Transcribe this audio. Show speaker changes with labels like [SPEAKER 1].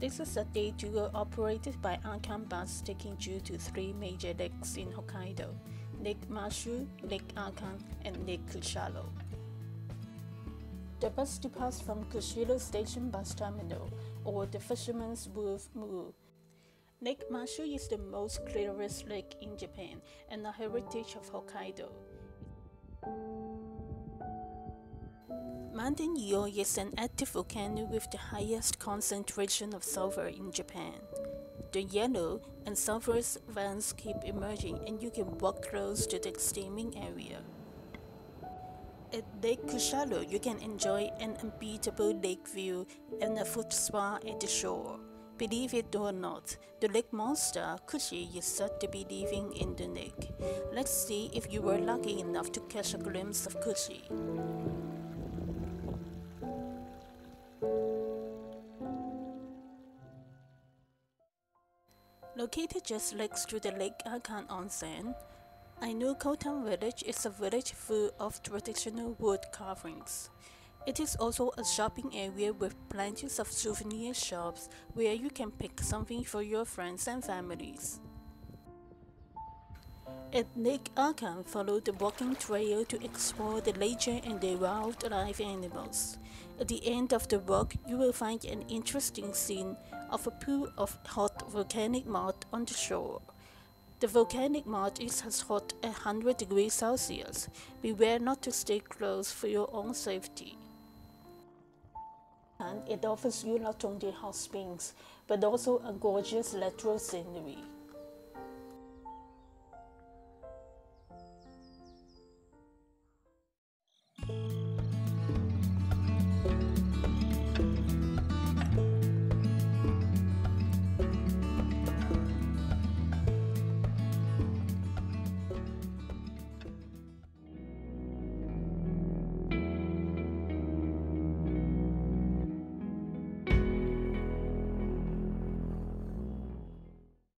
[SPEAKER 1] This is a day tour operated by Akan Bus taking you to three major lakes in Hokkaido Lake Mashu, Lake Akan, and Lake Kussharo. The bus departs from Kushiro Station Bus Terminal or the Fisherman's Wharf Moo. Lake Mashu is the most clearest lake in Japan and a heritage of Hokkaido. Mountain Iou is an active volcano with the highest concentration of sulfur in Japan. The yellow and sulfurous vents keep emerging and you can walk close to the steaming area. At Lake Kussharo, you can enjoy an unbeatable lake view and a foot spa at the shore. Believe it or not, the lake monster Kushi is said to be living in the lake. Let's see if you were lucky enough to catch a glimpse of Kushi. Located just next to the Lake Akan Onsen, Ainu Kotan village is a village full of traditional wood carvings. It is also a shopping area with plenty of souvenir shops where you can pick something for your friends and families. At Lake Akan, follow the walking trail to explore the nature and the wildlife animals. At the end of the walk, you will find an interesting scene of a pool of hot volcanic mud on the shore. The volcanic mud is as hot as 100 degrees Celsius. Beware not to stay close for your own safety. And it offers you not only hot springs, but also a gorgeous lateral scenery.